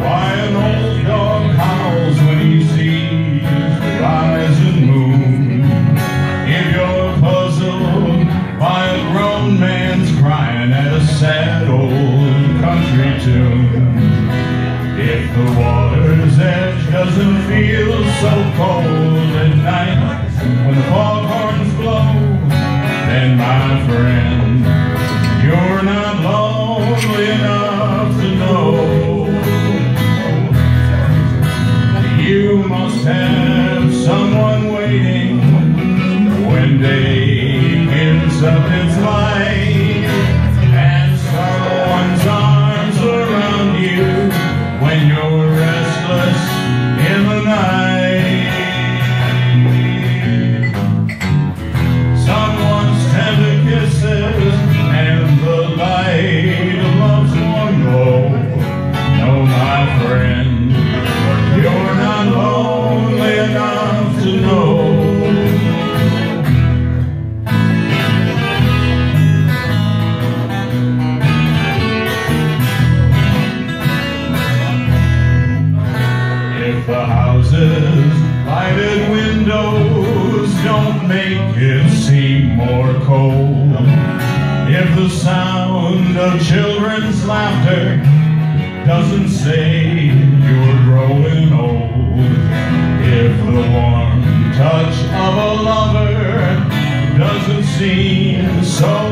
Why an old dog howls when he sees the rising moon. If you're puzzled by a grown man's crying at a sad old country tune. If the water's edge doesn't feel so cold at night when the foghorns blow, then my friend, you're not lonely enough to know. Must have someone waiting. When day gives up its light the house's lighted windows don't make it seem more cold, if the sound of children's laughter doesn't say you're growing old, if the warm touch of a lover doesn't seem so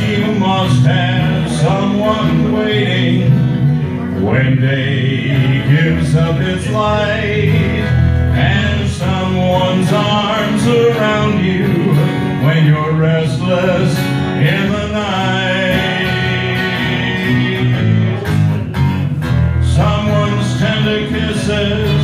you must have someone waiting when day gives up its light and someone's arms around you when you're restless in the night. Someone's tender kisses